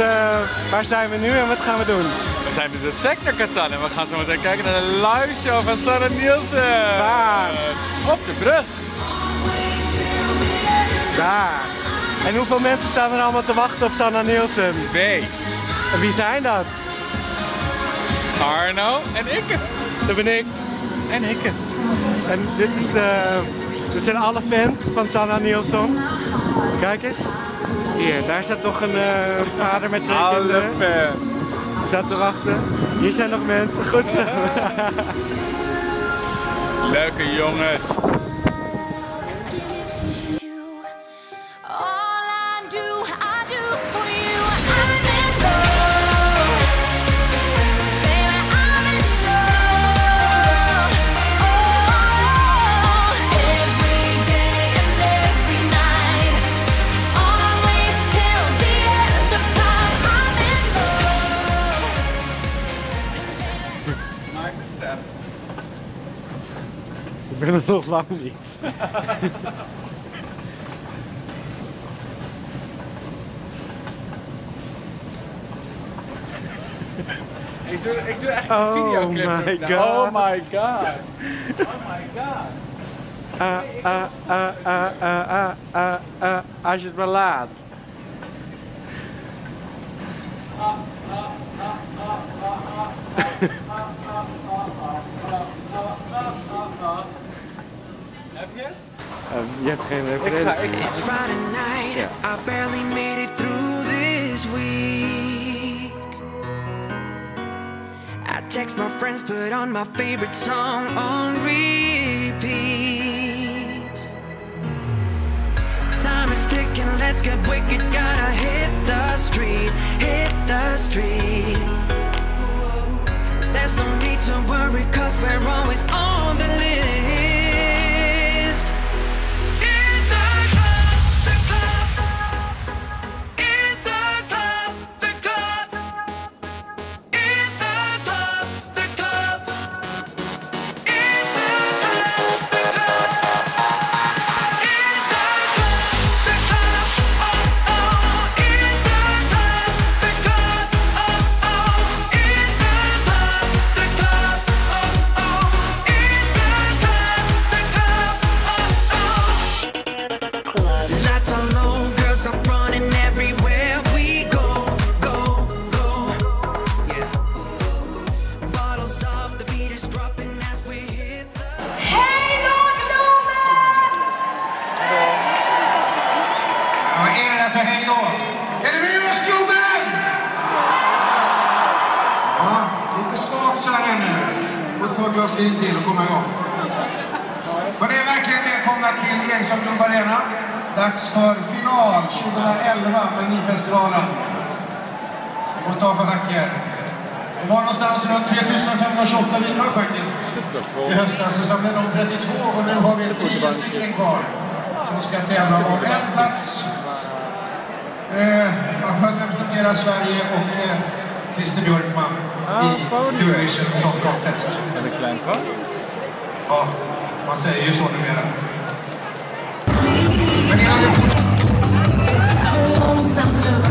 eh, waar zijn we nu en wat gaan we doen? We zijn in de sector Catan en we gaan zo meteen kijken naar de live show van Sarah Nielsen. Waar? Op de brug. Daar. En hoeveel mensen staan er allemaal te wachten op Sanna Nielsen? Twee. En wie zijn dat? Arno en ik. Dat ben ik. En ik. En dit, is de, dit zijn alle fans van Sanna Nielsen. Kijk eens. Hier, daar staat nog een eh, vader met twee kinderen. te wachten. Hier zijn nog mensen. Goed zo. Leuke jongens. Ik ben het nog lang niet. ik, doe, ik doe echt oh een videoclip. My nou. god. Oh my god. Oh my god. Uh, uh, uh, als je het maar laat. Heb je? Eh, hebt geen Ik ga, referentie. It's Friday night. I barely made it through this week. I text my friends, put on my favorite song on repeat. Time is ticking, let's get wicked. Gotta hit the street, hit the street. There's no need to worry, cause we're always on ett glas vin till och komma igång. Men det är verkligen välkomna till Ericsson Club Arena. Dags för final 2011 Melodifestivalen. Det går inte av för hacker. Det var någonstans runt 3528 vinnare faktiskt i höstas. Så samlade de 32 och nu har vi 10 stycken kvar som ska tävla om en plats eh, för att representera Sverige och eh, Christer Björkman i Eurovision Song Contest. Ik klein van? Ja, man säger ju så numera. Men innan vi fortsätter